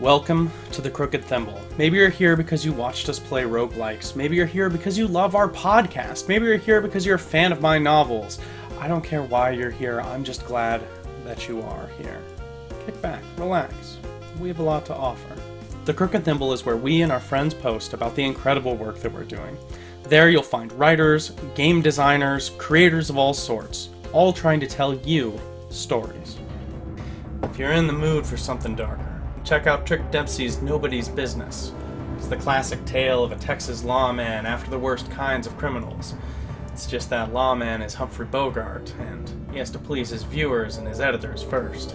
Welcome to the Crooked Thimble. Maybe you're here because you watched us play roguelikes. Maybe you're here because you love our podcast. Maybe you're here because you're a fan of my novels. I don't care why you're here, I'm just glad that you are here. Kick back, relax. We have a lot to offer. The Crooked Thimble is where we and our friends post about the incredible work that we're doing. There you'll find writers, game designers, creators of all sorts, all trying to tell you stories. If you're in the mood for something darker, check out Trick Dempsey's Nobody's Business. It's the classic tale of a Texas lawman after the worst kinds of criminals. It's just that lawman is Humphrey Bogart, and he has to please his viewers and his editors first.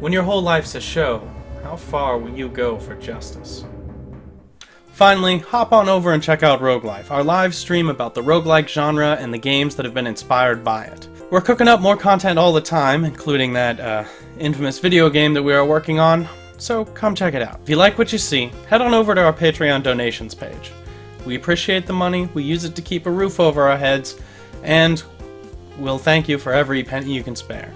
When your whole life's a show, how far will you go for justice? Finally, hop on over and check out Rogue Life, our live stream about the roguelike genre and the games that have been inspired by it. We're cooking up more content all the time, including that uh, infamous video game that we are working on, so come check it out. If you like what you see, head on over to our Patreon donations page. We appreciate the money, we use it to keep a roof over our heads, and we'll thank you for every penny you can spare.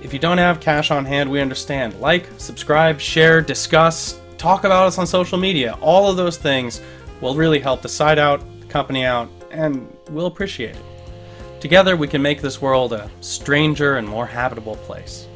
If you don't have cash on hand, we understand. Like, subscribe, share, discuss, talk about us on social media. All of those things will really help the site out, the company out, and we'll appreciate it. Together, we can make this world a stranger and more habitable place.